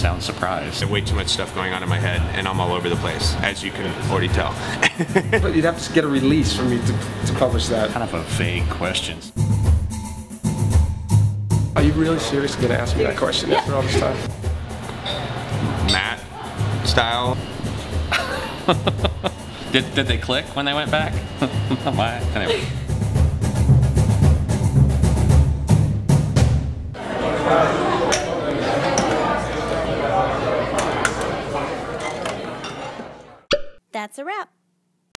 sound surprised. I have way too much stuff going on in my head, and I'm all over the place, as you can already tell. But you'd have to get a release from me to, to publish that. Kind of a vague question. Are you really seriously gonna ask me that question after all this time? Matt style. Did, did they click when they went back? Why? Anyway. That's a wrap.